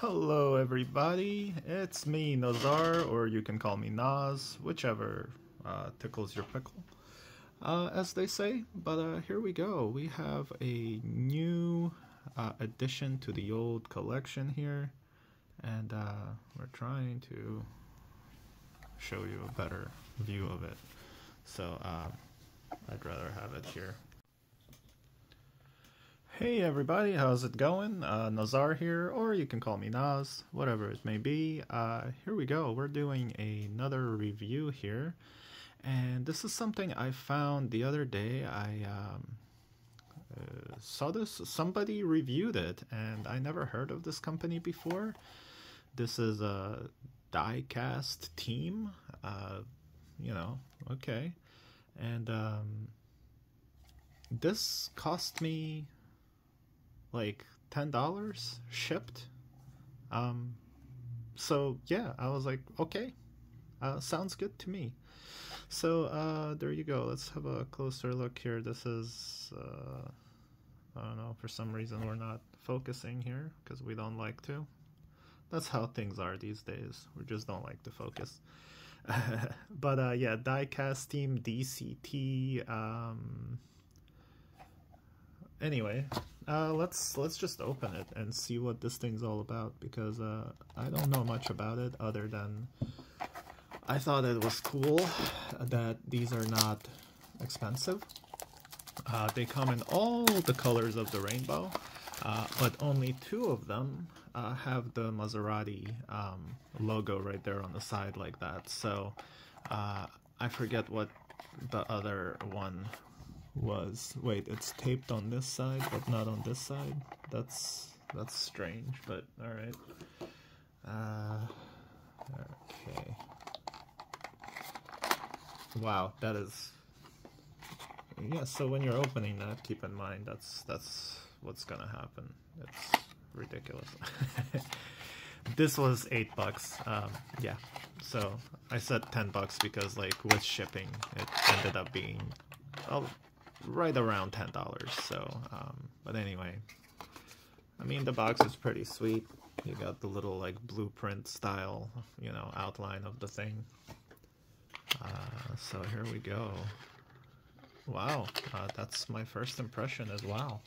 Hello everybody, it's me Nazar, or you can call me Naz, whichever uh, tickles your pickle, uh, as they say. But uh, here we go, we have a new uh, addition to the old collection here, and uh, we're trying to show you a better view of it. So uh, I'd rather have it here. Hey everybody, how's it going? Uh, Nazar here, or you can call me Naz, whatever it may be. Uh, here we go, we're doing another review here, and this is something I found the other day. I um, uh, saw this, somebody reviewed it, and I never heard of this company before. This is a diecast team, uh, you know, okay. And um, this cost me like ten dollars shipped. Um, so yeah, I was like, okay, uh, sounds good to me. So uh, there you go. Let's have a closer look here. This is uh, I don't know. For some reason, we're not focusing here because we don't like to. That's how things are these days. We just don't like to focus. but uh, yeah, diecast team DCT. Um, anyway, uh, let's let's just open it and see what this thing's all about because uh, I don't know much about it other than I thought it was cool that these are not expensive. Uh, they come in all the colors of the rainbow, uh, but only two of them uh, have the Maserati um, logo right there on the side like that. So uh, I forget what the other one was wait it's taped on this side but not on this side? That's that's strange but all right. Uh okay. Wow that is yeah so when you're opening that keep in mind that's that's what's gonna happen. It's ridiculous. This was eight bucks um yeah. So i said 10 bucks because like with shipping it ended up being oh right around ten dollars. So, um, but anyway, I mean the box is pretty sweet. You got the little like blueprint style, you know, outline of the thing. Uh, so here we go. Wow, uh, that's my first impression as well.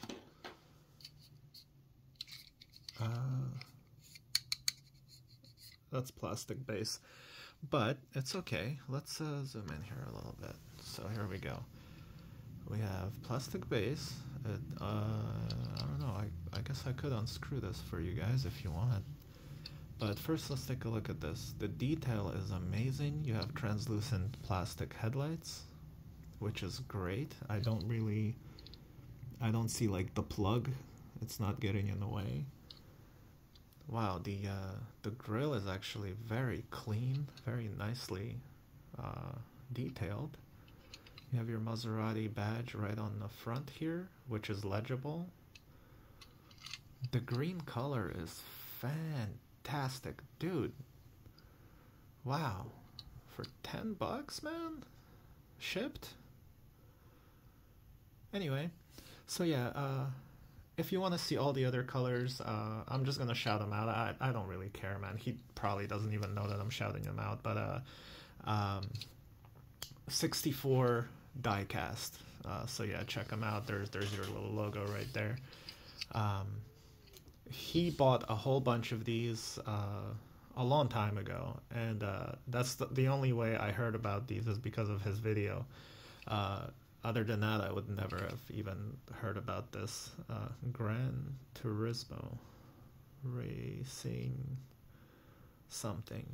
Uh, that's plastic base, but it's okay. Let's uh, zoom in here a little bit. So here we go we have plastic base. It, uh, I don't know, I, I guess I could unscrew this for you guys if you want. But first let's take a look at this. The detail is amazing. You have translucent plastic headlights, which is great. I don't really, I don't see like the plug. It's not getting in the way. Wow, the uh, the grill is actually very clean, very nicely uh, detailed. You have your Maserati badge right on the front here, which is legible. The green color is fantastic. Dude. Wow. For 10 bucks, man? Shipped? Anyway, so yeah, uh, if you want to see all the other colors, uh, I'm just gonna shout them out. I, I don't really care, man. He probably doesn't even know that I'm shouting them out, but uh, um, 64 diecast. Uh, so yeah, check them out. There's there's your little logo right there. Um, he bought a whole bunch of these uh, a long time ago, and uh, that's the, the, only way I heard about these is because of his video. Uh, other than that, I would never have even heard about this. Uh, Gran Turismo Racing something.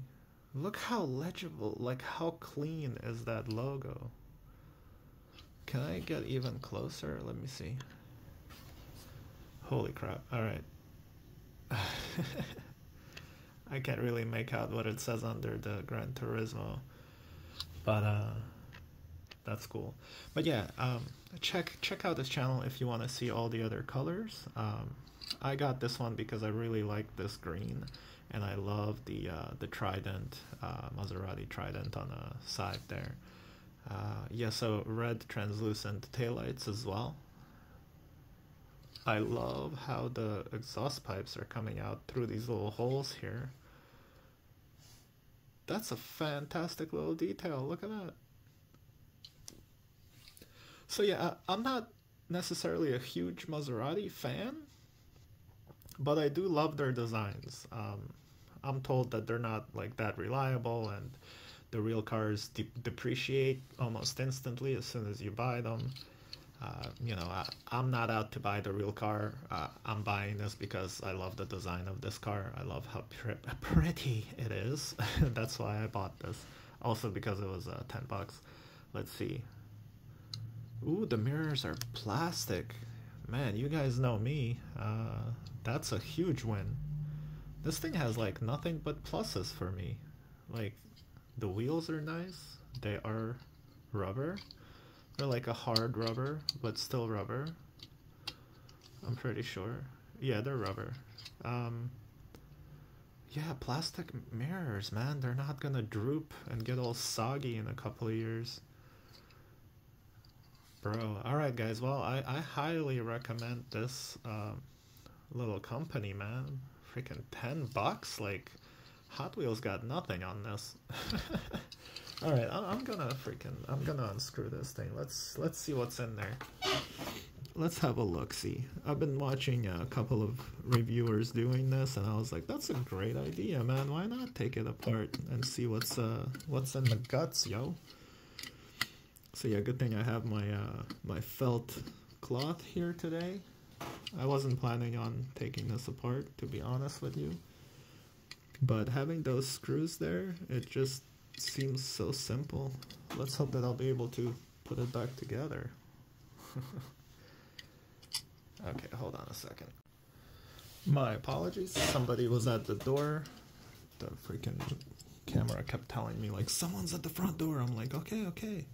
Look how legible, like how clean is that logo. Can I get even closer? Let me see. Holy crap. Alright. I can't really make out what it says under the Gran Turismo. But uh that's cool. But yeah, um check check out this channel if you want to see all the other colors. Um I got this one because I really like this green and I love the uh, the Trident uh, Maserati Trident on the side there. Uh, yeah, so red translucent taillights as well. I love how the exhaust pipes are coming out through these little holes here. That's a fantastic little detail. Look at that. So yeah, I'm not necessarily a huge Maserati fan, but I do love their designs. Um, I'm told that they're not like that reliable and the real cars de depreciate almost instantly as soon as you buy them. Uh, you know, I, am not out to buy the real car. Uh, I'm buying this because I love the design of this car. I love how pretty it is. That's why I bought this. Also because it was uh, 10 bucks. Let's see. Ooh, the mirrors are plastic. Man, you guys know me. Uh, that's a huge win. This thing has like nothing but pluses for me. Like, the wheels are nice. They are rubber. They're like a hard rubber, but still rubber. I'm pretty sure. Yeah, they're rubber. Um, yeah, plastic mirrors, man. They're not gonna droop and get all soggy in a couple of years. Bro, alright guys, well, I, I highly recommend this um, little company, man. Freaking 10 bucks? Like, Hot Wheels got nothing on this. All right, I'm gonna freaking, I'm gonna unscrew this thing. Let's let's see what's in there. Let's have a look. See, I've been watching a couple of reviewers doing this, and I was like, that's a great idea, man. Why not take it apart and see what's uh what's in the guts, yo? So yeah, good thing I have my uh my felt cloth here today. I wasn't planning on taking this apart, to be honest with you. But having those screws there, it just seems so simple. Let's hope that I'll be able to put it back together. okay, hold on a second. My apologies. Somebody was at the door. The freaking camera kept telling me, like, someone's at the front door. I'm like, okay, okay.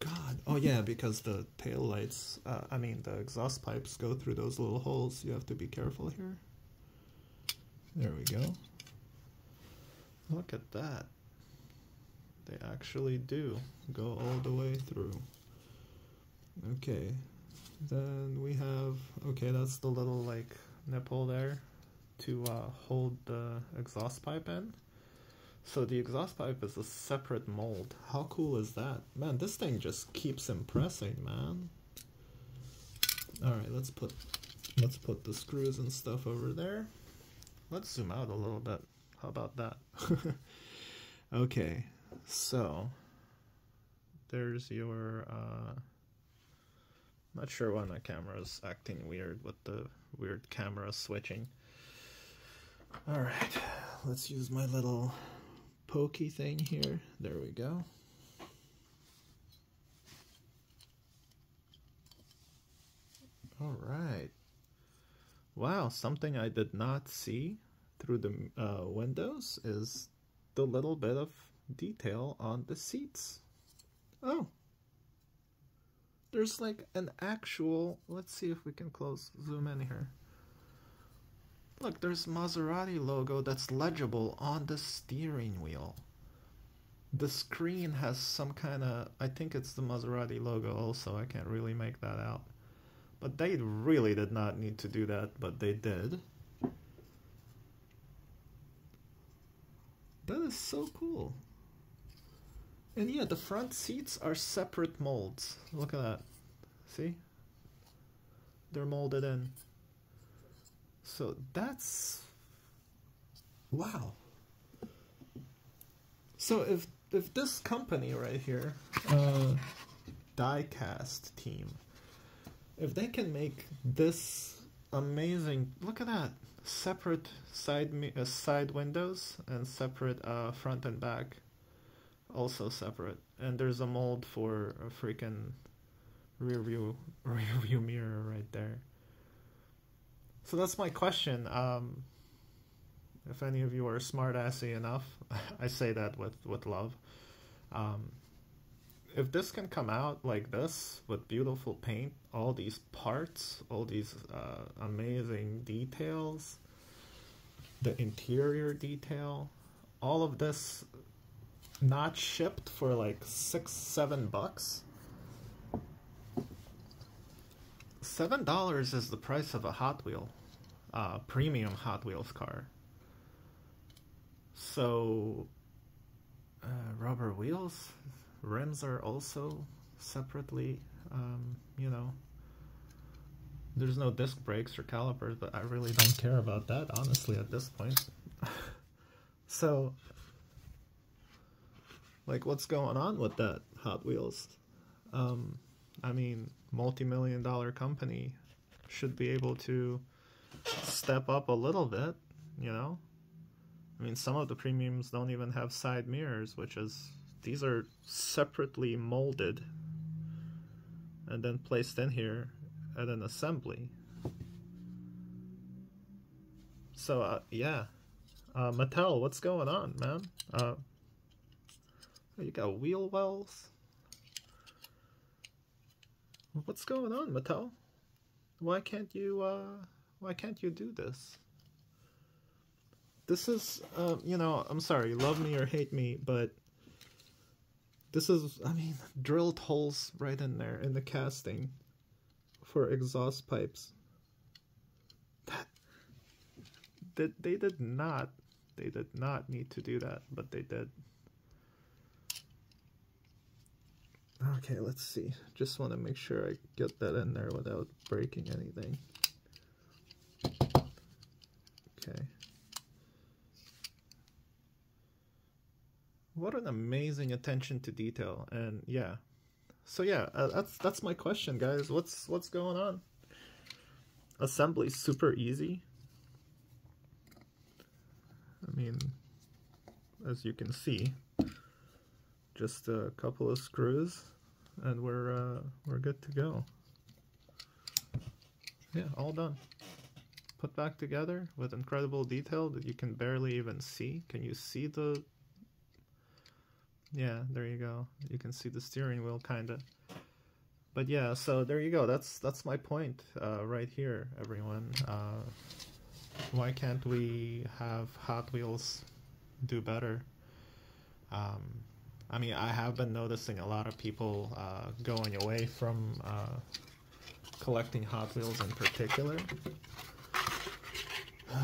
God. Oh, yeah, because the tail lights, uh, I mean, the exhaust pipes go through those little holes. You have to be careful here. There we go. Look at that. They actually do go all the way through. Okay, then we have, okay, that's the little like nipple there to uh, hold the exhaust pipe in. So the exhaust pipe is a separate mold. How cool is that? Man, this thing just keeps impressing, man. Alright, let's put let's put the screws and stuff over there. Let's zoom out a little bit. How about that? okay, so there's your uh not sure why my camera is acting weird with the weird camera switching all right let's use my little pokey thing here there we go all right wow something i did not see through the uh, windows is the little bit of detail on the seats. Oh, there's like an actual, let's see if we can close, zoom in here. Look, there's Maserati logo that's legible on the steering wheel. The screen has some kind of, I think it's the Maserati logo also, I can't really make that out. But they really did not need to do that, but they did. That is so cool. And yeah, the front seats are separate molds. Look at that. See? They're molded in. So that's wow. So if if this company right here, uh, diecast team, if they can make this amazing, look at that, separate side uh, side windows and separate uh, front and back also separate. And there's a mold for a freaking rear view rear view mirror right there. So that's my question. Um, if any of you are smartassy enough, I say that with with love. Um, if this can come out like this with beautiful paint, all these parts, all these uh, amazing details, the interior detail, all of this not shipped for like six, seven bucks. Seven dollars is the price of a Hot Wheel, uh, premium Hot Wheels car. So, uh, rubber wheels, rims are also separately, um, you know. There's no disc brakes or calipers, but I really don't care about that, honestly, at this point. so, like, what's going on with that Hot Wheels? Um, I mean, multi-million dollar company should be able to step up a little bit, you know? I mean, some of the premiums don't even have side mirrors, which is, these are separately molded and then placed in here at an assembly. So, uh, yeah. Uh, Mattel, what's going on, man? Uh, you got wheel wells? What's going on, Mattel? Why can't you, uh, why can't you do this? This is, uh, you know, I'm sorry, love me or hate me, but this is, I mean, drilled holes right in there in the casting for exhaust pipes. That, that they did not, they did not need to do that, but they did. Okay, let's see. Just want to make sure I get that in there without breaking anything. Okay. What an amazing attention to detail, and yeah. So yeah, uh, that's that's my question, guys. What's what's going on? assembly super easy. I mean, as you can see, just a couple of screws and we're uh, we're good to go. Yeah, all done. Put back together with incredible detail that you can barely even see. Can you see the... Yeah, there you go. You can see the steering wheel, kinda. But yeah, so there you go. That's that's my point uh, right here, everyone. Uh, why can't we have Hot Wheels do better? Um, I mean, I have been noticing a lot of people uh, going away from uh, collecting Hot Wheels in particular.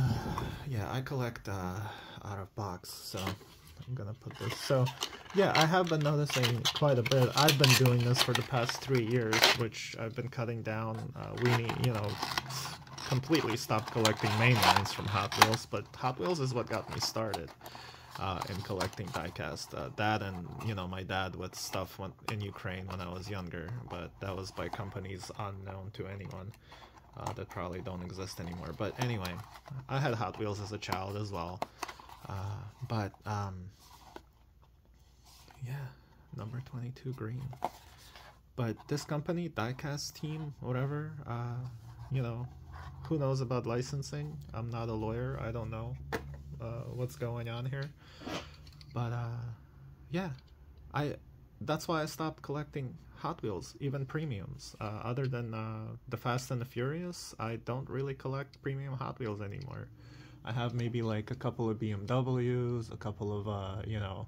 yeah, I collect uh, out of box, so I'm gonna put this. So, yeah, I have been noticing quite a bit. I've been doing this for the past three years, which I've been cutting down. Uh, we you know, completely stopped collecting mainlines from Hot Wheels, but Hot Wheels is what got me started uh, in collecting diecast. Uh, that and you know my dad with stuff when, in Ukraine when I was younger, but that was by companies unknown to anyone uh, that probably don't exist anymore. But anyway, I had Hot Wheels as a child as well. Uh, but um, yeah, number 22 green. But this company, diecast team, whatever, uh, you know, who knows about licensing? I'm not a lawyer. I don't know uh, what's going on here. But uh, yeah, I that's why I stopped collecting Hot Wheels, even premiums. Uh, other than uh, the Fast and the Furious, I don't really collect premium Hot Wheels anymore. I have maybe like a couple of BMWs, a couple of uh, you know,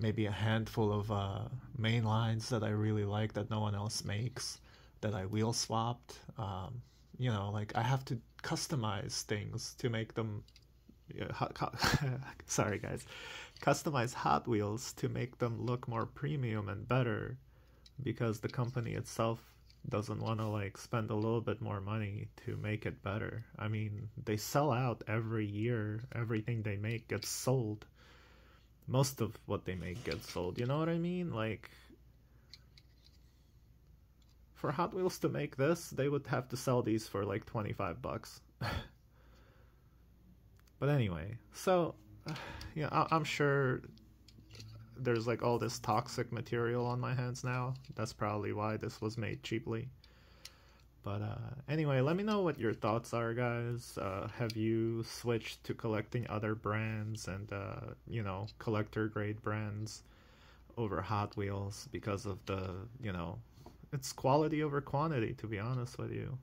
maybe a handful of uh, main lines that I really like that no one else makes that I wheel swapped. Um, you know, like I have to customize things to make them sorry guys, customize Hot Wheels to make them look more premium and better because the company itself doesn't want to like spend a little bit more money to make it better. I mean, they sell out every year. Everything they make gets sold. Most of what they make gets sold. You know what I mean? Like for Hot Wheels to make this, they would have to sell these for like 25 bucks. But anyway, so uh, yeah, I- am sure there's like all this toxic material on my hands now. That's probably why this was made cheaply. But uh, anyway, let me know what your thoughts are, guys. Uh, have you switched to collecting other brands and, uh, you know, collector grade brands over Hot Wheels because of the, you know, it's quality over quantity, to be honest with you.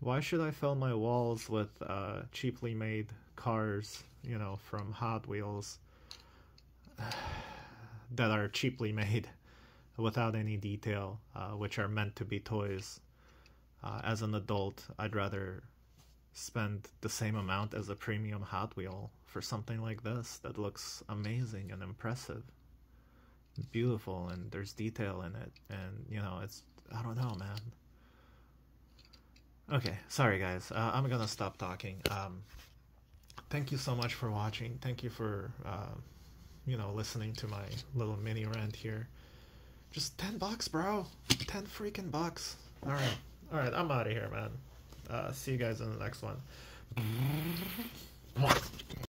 Why should I fill my walls with uh, cheaply made cars, you know, from Hot Wheels that are cheaply made without any detail, uh, which are meant to be toys. Uh, as an adult, I'd rather spend the same amount as a premium Hot Wheel for something like this that looks amazing and impressive, beautiful, and there's detail in it. And you know, it's I don't know, man. Okay, sorry guys. Uh, I'm gonna stop talking. Um, thank you so much for watching. Thank you for uh, you know listening to my little mini rant here. Just ten bucks, bro. Ten freaking bucks. All right, all right. I'm out of here, man. Uh, see you guys in the next one.